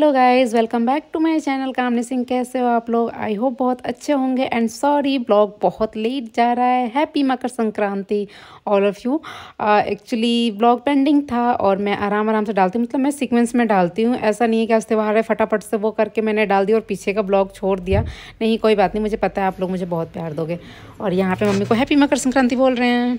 Hello guys, welcome back to my channel. Kamini Singh, कैसे हो आप लोग? आई होप बहुत अच्छे होंगे। एंड सॉरी, ब्लॉग बहुत लेट जा रहा है। Happy Makar Sankranti, all of you. Actually blog pending था और मैं आराम आराम से डालती हूँ। मतलब मैं सीक्वेंस में डालती हूँ। ऐसा नहीं है कि आज त्यौहार है, फटाफट से वो करके मैंने डाल दिया और पीछे का ब्लॉग छोड़ दिया। नहीं, कोई बात नहीं, मुझे पता है आप लोग मुझे बहुत प्यार दोगे। और यहाँ पर मम्मी को हैप्पी मकर संक्रांति बोल रहे हैं।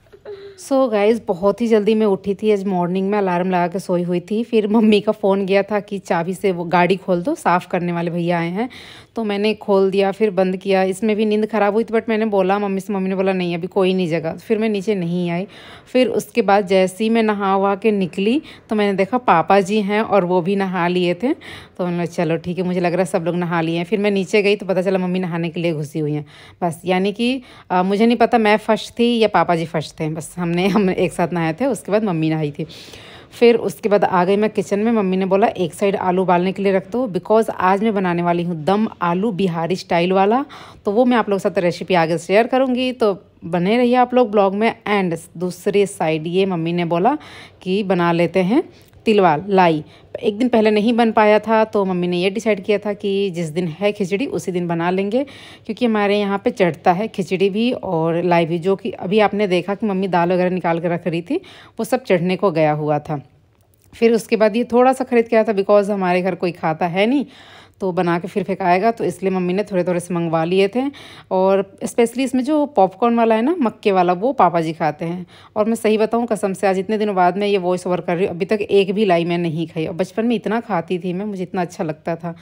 सो so गाइज़ बहुत ही जल्दी मैं उठी थी। आज मॉर्निंग में अलार्म लगा के सोई हुई थी। फिर मम्मी का फ़ोन गया था कि चाबी से वो गाड़ी खोल दो, साफ़ करने वाले भैया आए हैं। तो मैंने खोल दिया, फिर बंद किया। इसमें भी नींद ख़राब हुई थी बट मैंने बोला, मम्मी से मम्मी ने बोला, नहीं, अभी कोई नहीं जगह फिर मैं नीचे नहीं आई। फिर उसके बाद जैसे ही मैं नहा वहा के निकली तो मैंने देखा पापा जी हैं और वो भी नहा लिए थे। तो मैंने चलो, ठीक है, मुझे लग रहा है सब लोग नहा लिए हैं। फिर मैं नीचे गई तो पता चला मम्मी नहाने के लिए घुसी हुई हैं। बस, यानी कि मुझे नहीं पता मैं फ़र्स्ट थी या पापा जी फ़र्स्ट थे। बस हमने, हम एक साथ नहाए थे, उसके बाद मम्मी नहाई थी। फिर उसके बाद आ गई मैं किचन में, मम्मी ने बोला, एक साइड आलू उबालने के लिए रख दो बिकॉज़ आज मैं बनाने वाली हूँ दम आलू बिहारी स्टाइल वाला तो वो मैं आप लोगों के साथ रेसिपी आगे शेयर करूँगी। तो बने रहिए आप लोग ब्लॉग में एंड दूसरे साइड ये मम्मी ने बोला कि बना लेते हैं। तिलवाल, लाई। एक दिन पहले नहीं बन पाया था तो मम्मी ने ये डिसाइड किया था कि जिस दिन है खिचड़ी, उसी दिन बना लेंगे, क्योंकि हमारे यहाँ पे चढ़ता है खिचड़ी भी और लाई भी, जो कि अभी आपने देखा कि मम्मी दाल वगैरह निकाल कर रख रही थी, वो सब चढ़ने को गया हुआ था। फिर उसके बाद ये थोड़ा सा खरीद के आया था बिकॉज़ हमारे घर कोई खाता है नहीं तो बना के फिर फेंकाएगा तो इसलिए मम्मी ने थोड़े थोड़े से मंगवा लिए थे। और स्पेशली इसमें जो पॉपकॉर्न वाला है ना, मक्के वाला, वो पापा जी खाते हैं। और मैं सही बताऊँ, कसम से आज इतने दिनों बाद मैं ये वॉइस ओवर कर रही हूँ, अभी तक एक भी लाई मैं नहीं खाई। और बचपन में इतना खाती थी मैं, मुझे इतना अच्छा लगता था।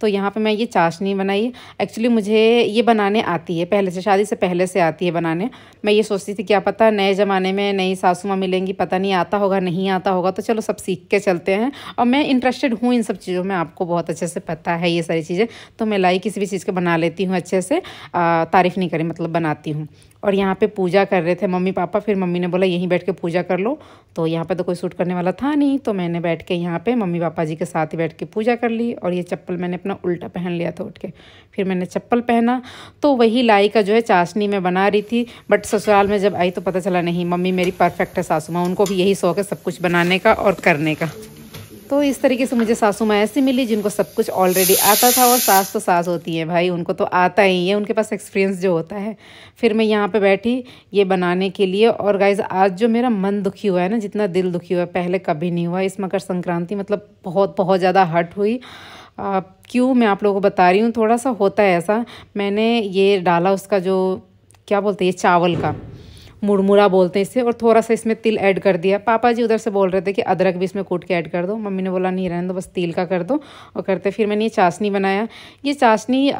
तो यहाँ पर मैं ये चाशनी बनाई। एक्चुअली मुझे ये बनाने आती है, पहले से, शादी से पहले से आती है बनाने। मैं ये सोचती थी, क्या पता नए ज़माने में नई सासू माँ मिलेंगी, पता नहीं आता होगा, नहीं आता होगा तो चलो सब सीख के चलते हैं। और मैं इंटरेस्टेड हूँ इन सब चीज़ों में, आपको बहुत अच्छे से पता है। है ये सारी चीज़ें तो मैं लाई किसी भी चीज़ को बना लेती हूँ अच्छे से तारीफ़ नहीं करी मतलब बनाती हूँ। और यहाँ पे पूजा कर रहे थे मम्मी पापा, फिर मम्मी ने बोला, यहीं बैठ के पूजा कर लो। तो यहाँ पे तो कोई सूट करने वाला था नहीं तो मैंने बैठ के यहाँ पे मम्मी पापा जी के साथ ही बैठ के पूजा कर ली और ये चप्पल मैंने अपना उल्टा पहन लिया था उठ के। फिर मैंने चप्पल पहना तो वही लाई का जो है चाशनी में बना रही थी, बट ससुराल में जब आई तो पता चला, नहीं, मम्मी मेरी परफेक्ट है सासू माँ, उनको भी यही शौक है सब कुछ बनाने का और करने का। तो इस तरीके से मुझे सासू माँ ऐसी मिली जिनको सब कुछ ऑलरेडी आता था और सास तो सास होती है भाई, उनको तो आता ही है, उनके पास एक्सपीरियंस जो होता है। फिर मैं यहाँ पे बैठी ये बनाने के लिए और गाइज़ आज जो मेरा मन दुखी हुआ है ना, जितना दिल दुखी हुआ है, पहले कभी नहीं हुआ। इस मकर संक्रांति मतलब बहुत बहुत ज़्यादा हट हुई। क्यों मैं आप लोगों को बता रही हूँ, थोड़ा सा होता है ऐसा। मैंने ये डाला उसका जो, क्या बोलते हैं चावल का। मुड़मुड़ा बोलते हैं इसे और थोड़ा सा इसमें तिल ऐड कर दिया। पापा जी उधर से बोल रहे थे कि अदरक भी इसमें कूट के ऐड कर दो। मम्मी ने बोला, नहीं रहने दो, बस तिल का कर दो। और करते फिर मैंने ये चाशनी बनाया। ये चाशनी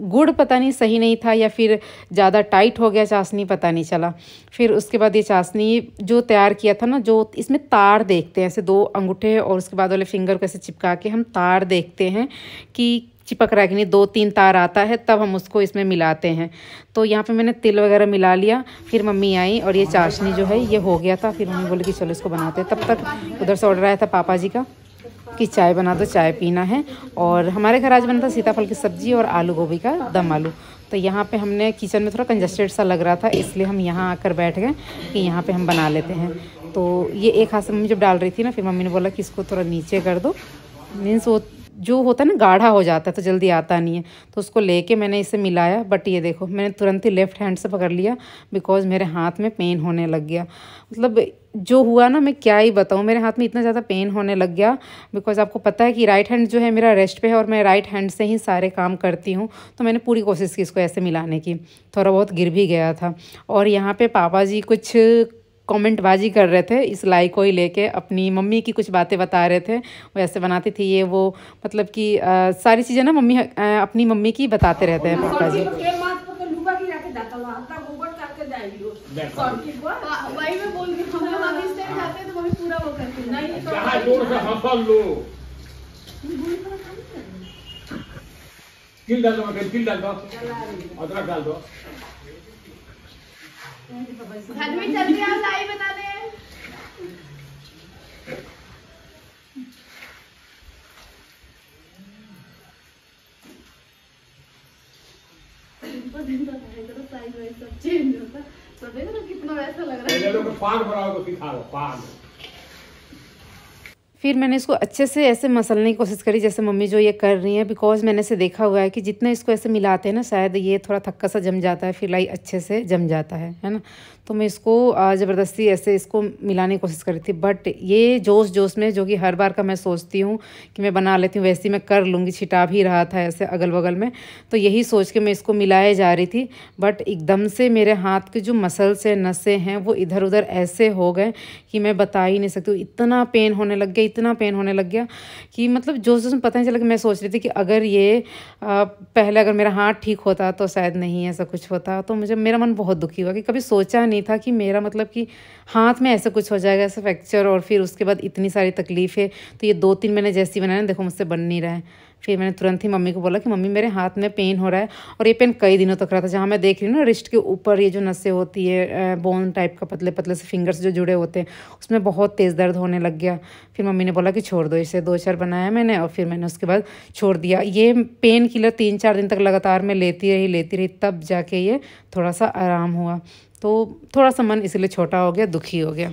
गुड़ पता नहीं सही नहीं था या फिर ज़्यादा टाइट हो गया चाशनी, पता नहीं चला। फिर उसके बाद ये चाशनी जो तैयार किया था ना, जो इसमें तार देखते हैं, ऐसे दो अंगूठे और उसके बाद वाले फिंगर को ऐसे चिपका के हम तार देखते हैं कि चिपक रहा है कि नहीं, दो तीन तार आता है, तब हम उसको इसमें मिलाते हैं। तो यहाँ पे मैंने तिल वगैरह मिला लिया, फिर मम्मी आई और ये चाशनी जो है, ये हो गया था। फिर मम्मी बोली कि चलो इसको बनाते हैं। तब तक उधर से ऑर्डर आया था पापा जी का, कि चाय बना दो, चाय पीना है। और हमारे घर आज बना था सीताफल की सब्ज़ी और आलू गोभी का दम आलू। तो यहाँ पे हमने किचन में थोड़ा कंजस्टेड सा लग रहा था, इसलिए हम यहाँ आकर बैठ गए कि यहाँ पे हम बना लेते हैं। तो ये एक हाथ से मम्मी जब डाल रही थी ना, फिर मम्मी ने बोला कि इसको थोड़ा नीचे कर दो। मीन्स वो जो होता है ना, गाढ़ा हो जाता है तो जल्दी आता नहीं है। तो उसको लेके मैंने इसे मिलाया बट ये देखो, मैंने तुरंत ही लेफ़्ट हैंड से पकड़ लिया बिकॉज़ मेरे हाथ में पेन होने लग गया। मतलब जो हुआ ना, मैं क्या ही बताऊँ, मेरे हाथ में इतना ज़्यादा पेन होने लग गया बिकॉज़ आपको पता है कि राइट हैंड जो है मेरा रेस्ट पे है, और मैं राइट हैंड से ही सारे काम करती हूँ। तो मैंने पूरी कोशिश की इसको ऐसे मिलाने की। थोड़ा बहुत गिर भी गया था। और यहाँ पे पापा जी कुछ कमेंटबाजी कर रहे थे इस लाई को ही लेके अपनी मम्मी की कुछ बातें बता रहे थे वो ऐसे बनाती थी ये वो मतलब कि सारी चीज़ें ना मम्मी अपनी मम्मी की बताते रहते हैं पापा जी। किल डाल दो किल डाल दो। अदरक डाल दो। घर में चल रही है लाइव बनाने ऊपर दिन का खाया करो साइज़ वाइज सब चेंज होता है तो देखो कितना वैसा लग रहा है। पाग बनाओ तो सिखा दो पाग फिर मैंने इसको अच्छे से ऐसे मसलने की कोशिश करी, जैसे मम्मी जो ये कर रही है बिकॉज़ मैंने इसे देखा हुआ है कि जितना इसको ऐसे मिलाते हैं ना, शायद ये थोड़ा थक्का सा जम जाता है, फिर लाई अच्छे से जम जाता है है ना? तो मैं इसको ज़बरदस्ती ऐसे इसको मिलाने की कोशिश करी थी। बट ये जोश जोश में, जो कि हर बार का मैं सोचती हूँ कि मैं बना लेती हूँ, वैसे मैं कर लूँगी छिटा भी रहा था ऐसे अगल बगल में। तो यही सोच के मैं इसको मिलाए जा रही थी। बट एकदम से मेरे हाथ के जो मसल्स हैं, नसें हैं, वो इधर उधर ऐसे हो गए कि मैं बता ही नहीं सकती इतना पेन होने लग गया इतना पेन होने लग गया कि मतलब जोश जोश में पता नहीं चला कि मैं सोच रही थी कि अगर ये पहले अगर मेरा हाथ ठीक होता तो शायद नहीं ऐसा कुछ होता। तो मुझे, मेरा मन बहुत दुखी हुआ कि कभी सोचा नहीं था कि मेरा मतलब कि हाथ में ऐसा कुछ हो जाएगा, ऐसा फ्रैक्चर और फिर उसके बाद इतनी सारी तकलीफ़। है तो ये दो तीन महीने जैसी बनाया, देखो मुझसे बन नहीं रहा है। फिर मैंने तुरंत ही मम्मी को बोला कि मम्मी, मेरे हाथ में पेन हो रहा है और ये पेन कई दिनों तक रहा था जहाँ मैं देख रही हूँ ना, रिस्ट के ऊपर ये जो नसें होती है बोन टाइप का पतले पतले से फिंगर्स जो जुड़े होते हैं, उसमें बहुत तेज़ दर्द होने लग गया। फिर मम्मी ने बोला कि छोड़ दो इसे, दो चार बनाया मैंने और फिर मैंने उसके बाद छोड़ दिया। ये पेन किलर तीन चार दिन तक लगातार मैं लेती रही लेती रही, तब जाके ये थोड़ा सा आराम हुआ। तो थोड़ा सा मन इसलिए छोटा हो गया, दुखी हो गया।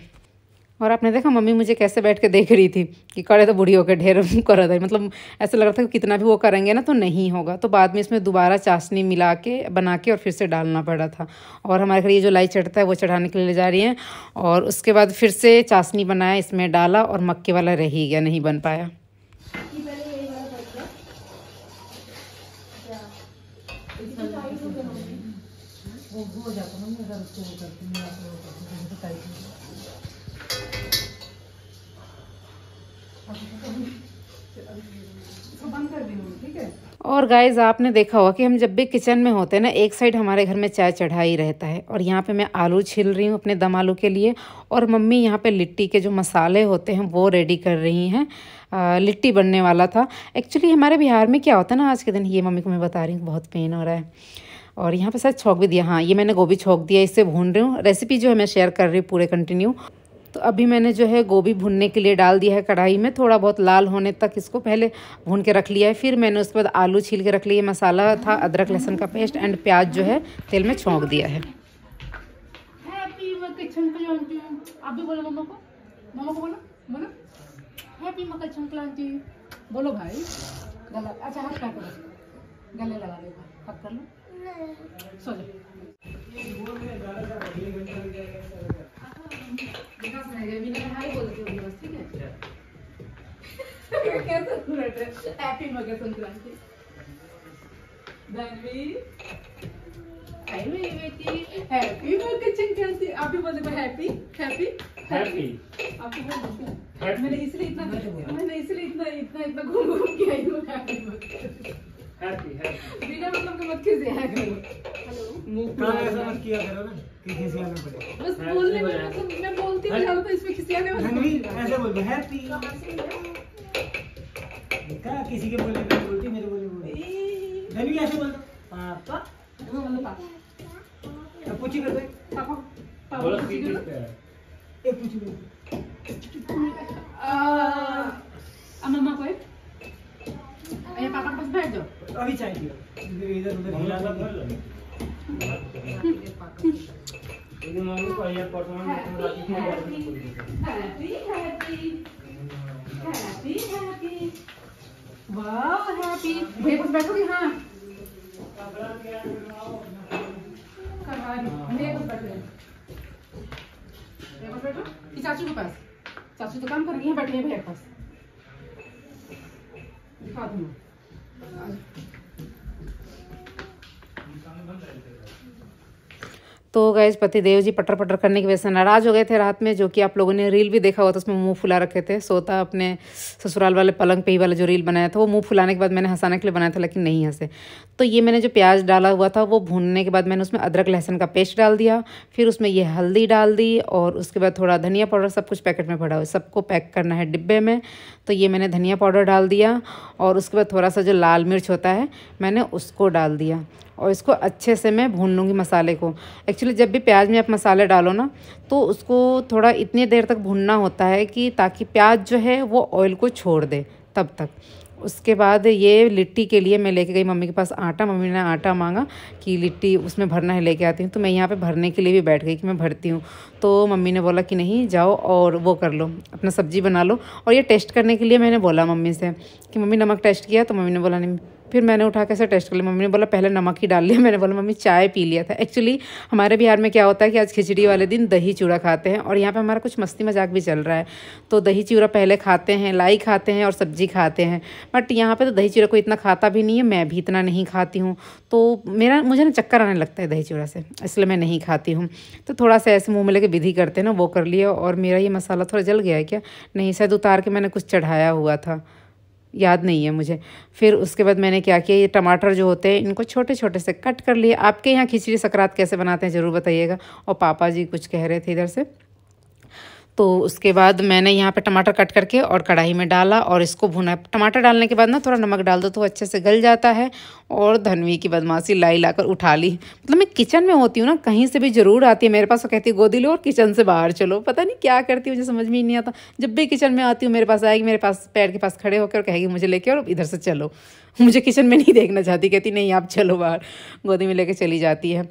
और आपने देखा मम्मी मुझे कैसे बैठ के देख रही थी कि करे तो बूढ़ी होकर ढेर कर था। मतलब ऐसा लग रहा था कि कितना भी वो करेंगे ना तो नहीं होगा। तो बाद में इसमें दोबारा चाशनी मिला के, बना के और फिर से डालना पड़ा था। और हमारे घर ये जो लाई चढ़ता है वो चढ़ाने के लिए ले जा रही हैं। और उसके बाद फिर से चाशनी बनाया, इसमें डाला और मक्के वाला रह ही गया, नहीं बन पाया। हो जाता मैं उसको करती हूँ और गाइज़ आपने देखा होगा कि हम जब भी किचन में होते हैं ना, एक साइड हमारे घर में चाय चढ़ा ही रहता है और यहाँ पे मैं आलू छिल रही हूँ अपने दम आलू के लिए और मम्मी यहाँ पे लिट्टी के जो मसाले होते हैं वो रेडी कर रही हैं। लिट्टी बनने वाला था। एक्चुअली हमारे बिहार में क्या होता है ना, आज के दिन ये मम्मी को मैं बता रही हूँ, बहुत पेन हो रहा है। और यहाँ पे शायद छोंक भी दिया। हाँ ये मैंने गोभी छोंक दिया, इससे भून रही हूँ। रेसिपी जो है मैं शेयर कर रही हूँ पूरे कंटिन्यू तो अभी मैंने जो है गोभी भुनने के लिए डाल दिया है कढ़ाई में। थोड़ा बहुत लाल होने तक इसको पहले भून के रख लिया है। फिर मैंने उसके बाद आलू छील के रख लिया। मसाला था अदरक लहसुन का पेस्ट एंड प्याज जो है तेल में छोंक दिया है। बोलो भाई। गला अच्छा हाथ गले लगा देगा कर लो। So happy Makar Sankranti happy Makar Sankranti आप भी बोले हैप्पी हैप्पी हैप्पी आपको बोल मैंने इसलिए इतना मैंने इसलिए इतना इतना इतना घूम घूम के आई हूँ हैप्पी हैप्पी बिना मतलब के मत खिसे है करो मुँह ऐसा मत किया करो ना कि खिसियाना पड़े बस बोलने में मतलब मैं बोलती हूँ तो इसमें खिसियाने वाला ऐसे बोल हैप्पी क्या किसी के बोले मैं बोलती मेरे बोले बोल धनवी ऐसे बोल? पापा। वो बोलो पापा। अब पूछी कर दे। पापा पापा बोलो की एक पूछी कर आ मम्मा को एक। ये पापा के पास बैठ जाओ। अभी चाहिए। इधर उधर। हिला सब कर लो ये मम्मी को ये परसों में हैप्पी हैप्पी हैप्पी हैप्पी वाह हैप्पी भैया कुछ बैठोगे हाँ भैया कुछ बैठो बैठो कि चाचू के पास। चाचू तो काम कर रही है भैया के पास। दिखा दूँ तो गैज पतिदेव जी पटर पटर करने की वजह से नाराज़ हो गए थे रात में, जो कि आप लोगों ने रील भी देखा हुआ था उसमें मुँह फुला रखे थे। सोता अपने ससुराल वाले पलंग पे ही वाला जो रील बनाया था, वो मुँह फुलाने के बाद मैंने हंसाने के लिए बनाया था, लेकिन नहीं हंसे। तो ये मैंने जो प्याज डाला हुआ था, वो भूनने के बाद मैंने उसमें अदरक, लहसुन का पेस्ट डाल दिया, फिर उसमें ये हल्दी डाल दी, और उसके बाद थोड़ा धनिया पाउडर सब कुछ पैकेट में भरा हुआ सबको पैक करना है डिब्बे में। तो ये मैंने धनिया पाउडर डाल दिया, और उसके बाद थोड़ा सा जो लाल मिर्च होता है, मैंने उसको डाल दिया। और इसको अच्छे से मैं भून लूँगी मसाले को। एक्चुअली जब भी प्याज में आप मसाले डालो ना तो उसको थोड़ा इतनी देर तक भूनना होता है कि ताकि प्याज जो है, वो ऑयल को छोड़ दे तब तक। उसके बाद ये लिट्टी के लिए मैं लेके गई, मम्मी के पास आटा, मम्मी ने आटा मांगा कि लिट्टी उसमें भरना है, लेके आती हूँ। तो मैं यहाँ पे भरने के लिए भी बैठ गई कि मैं भरती हूँ। तो मम्मी ने बोला कि नहीं, जाओ और वो कर लो, अपना सब्ज़ी बना लो। और ये टेस्ट करने के लिए मैंने बोला मम्मी से कि मम्मी नमक टेस्ट किया तो मम्मी ने बोला, नहीं फिर मैंने उठा के ऐसे टेस्ट कर लिया। मम्मी ने बोला, पहले नमक ही डाल लिया। मैंने बोला, मम्मी, चाय पी लिया था। एक्चुअली हमारे बिहार में क्या होता है कि आज खिचड़ी वाले दिन दही चूड़ा खाते हैं और यहाँ पे हमारा कुछ मस्ती मज़ाक भी चल रहा है। तो दही चूड़ा पहले खाते हैं, लाई खाते हैं और सब्ज़ी खाते हैं। बट यहाँ पर तो दही चूड़ा कोई इतना खाता भी नहीं है, मैं भी इतना नहीं खाती हूँ। तो मेरा, मुझे ना चक्कर आने लगता है दही चूड़ा से, इसलिए मैं नहीं खाती हूँ। तो थोड़ा सा ऐसे मुँह में लेके विधि करते हैं ना, वो कर लिया और मेरा ये मसाला थोड़ा जल गया है क्या? नहीं, शायद उतार के मैंने कुछ चढ़ाया हुआ था। याद नहीं है मुझे। फिर उसके बाद मैंने क्या किया, ये टमाटर जो होते हैं, इनको छोटे छोटे से कट कर लिए। आपके यहाँ खिचड़ी, सकरात कैसे बनाते हैं, ज़रूर बताइएगा। और पापा जी कुछ कह रहे थे इधर से। तो उसके बाद मैंने यहाँ पे टमाटर कट करके और कढ़ाई में डाला और इसको भुना। टमाटर डालने के बाद ना थोड़ा नमक डाल दो तो अच्छे से गल जाता है और धनवी की बदमाशी लाई लाकर उठा ली। मतलब मैं किचन में होती हूँ ना, कहीं से भी ज़रूर आती है मेरे पास वो कहती है, गोदी लो और किचन से बाहर चलो। पता नहीं क्या करती मुझे समझ में ही नहीं आता। जब भी किचन में आती हूँ, मेरे पास आएगी, मेरे पास पैर के पास खड़े होकर कहेगी, मुझे लेके और इधर से चलो। मुझे किचन में नहीं देखना चाहती, कहती, नहीं, आप चलो बाहर। गोदी में लेके चली जाती है।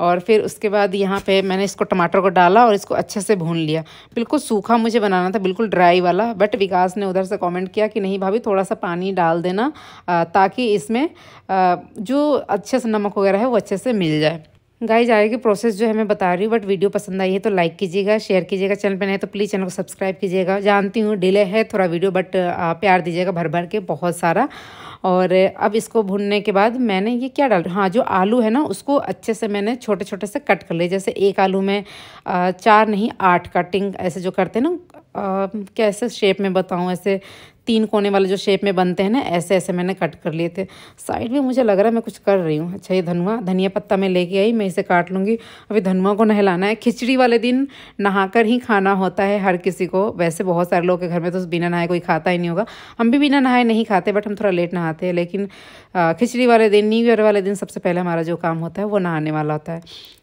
और फिर उसके बाद यहाँ पे मैंने इसको टमाटर को डाला और इसको अच्छे से भून लिया। बिल्कुल सूखा मुझे बनाना था, बिल्कुल ड्राई वाला बट विकास ने उधर से कमेंट किया कि नहीं भाभी थोड़ा सा पानी डाल देना ताकि इसमें जो अच्छे से नमक वगैरह है वो अच्छे से मिल जाए। गाइज़ आगे की प्रोसेस जो है मैं बता रही हूँ बट वीडियो पसंद आई है तो लाइक कीजिएगा शेयर कीजिएगा चैनल पर नहीं तो प्लीज़ चैनल को सब्सक्राइब कीजिएगा। जानती हूँ डिले है थोड़ा वीडियो बट प्यार दीजिएगा भर भर के बहुत सारा। और अब इसको भुनने के बाद मैंने ये क्या डाल हाँ जो आलू है ना, उसको अच्छे से मैंने छोटे छोटे से कट कर लिए। जैसे एक आलू में चार नहीं, आठ कटिंग ऐसे जो करते हैं ना कैसे शेप में बताऊँ ऐसे तीन कोने वाले जो शेप में बनते हैं ना, ऐसे ऐसे मैंने कट कर लिए थे। साइड में मुझे लग रहा है मैं कुछ कर रही हूँ। अच्छा ये धनुआ, धनिया पत्ता मैं लेके आई, मैं इसे काट लूँगी। अभी धनुआ को नहलाना है। खिचड़ी वाले दिन नहाकर ही खाना होता है हर किसी को। वैसे बहुत सारे लोग के घर में तो बिना नहाए कोई खाता ही नहीं होगा। हम भी बिना नहाए नहीं खाते बट हम थोड़ा लेट नहाते हैं। लेकिन खिचड़ी वाले दिन न्यू ईयर वाले दिन सबसे पहले हमारा जो काम होता है वो नहाने वाला होता है।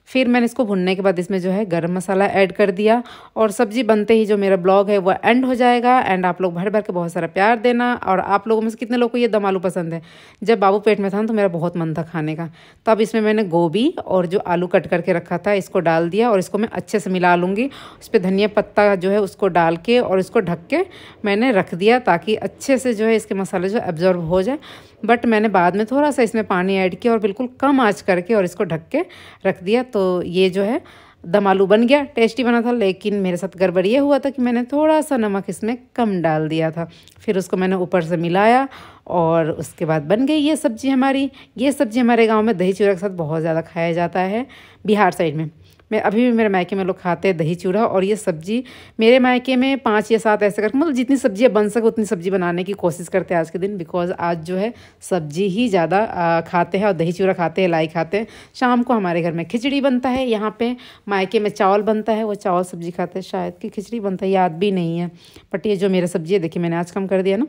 फिर मैंने इसको भुनने के बाद इसमें जो है गर्म मसाला ऐड कर दिया और सब्ज़ी बनते ही जो मेरा ब्लॉग है वो एंड हो जाएगा। एंड आप लोग भर भर के बहुत सारा प्यार देना और आप लोगों में से कितने लोग को ये दम आलू पसंद है? जब बाबू पेट में था तो मेरा बहुत मन था खाने का। तो अब इसमें मैंने गोभी और जो आलू कट करके रखा था, इसको डाल दिया और इसको मैं अच्छे से मिला लूँगी। उस पर धनिया पत्ता जो है उसको डाल के और इसको ढक के मैंने रख दिया ताकि अच्छे से जो है इसके मसाले जो एब्जॉर्ब हो जाए। बट मैंने बाद में थोड़ा सा इसमें पानी ऐड किया और बिल्कुल कम आँच करके और इसको ढक के रख दिया। तो ये जो है, दम आलू बन गया टेस्टी बना था, लेकिन मेरे साथ गड़बड़ ये हुआ था कि मैंने थोड़ा सा नमक इसमें कम डाल दिया था। फिर उसको मैंने ऊपर से मिलाया और उसके बाद बन गई ये सब्ज़ी हमारी। ये सब्ज़ी हमारे गाँव में दही चूड़ा के साथ बहुत ज़्यादा खाया जाता है, बिहार साइड में। मैं, अभी भी मेरे मायके में लोग खाते हैं दही चूड़ा और ये सब्ज़ी। मेरे मायके में पाँच या सात ऐसे करके मतलब जितनी सब्ज़ियाँ बन सके उतनी सब्ज़ी बनाने की कोशिश करते हैं आज के दिन बिकॉज़ आज जो है सब्ज़ी ही ज़्यादा खाते हैं और दही चूड़ा खाते हैं लाई खाते हैं। शाम को हमारे घर में खिचड़ी बनता है, यहाँ पे मायके में चावल बनता है, वो चावल सब्ज़ी खाते हैं। शायद कि खिचड़ी बनता है, याद भी नहीं है बट ये जो मेरा सब्ज़ी है, देखिए मैंने आज कम कर दिया ना।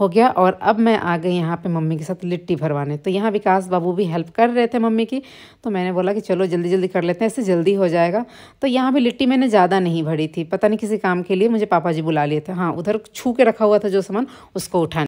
हो गया और अब मैं आ गई यहाँ पे मम्मी के साथ लिट्टी भरवाने। तो यहाँ विकास बाबू भी हेल्प कर रहे थे मम्मी की तो मैंने बोला कि चलो जल्दी जल्दी कर लेते हैं ऐसे जल्दी हो जाएगा। तो यहाँ भी लिट्टी मैंने ज़्यादा नहीं भरी थी, पता नहीं किसी काम के लिए मुझे पापा जी बुला लिए थे। हाँ उधर छू के रखा हुआ था जो सामान, उसको उठाने।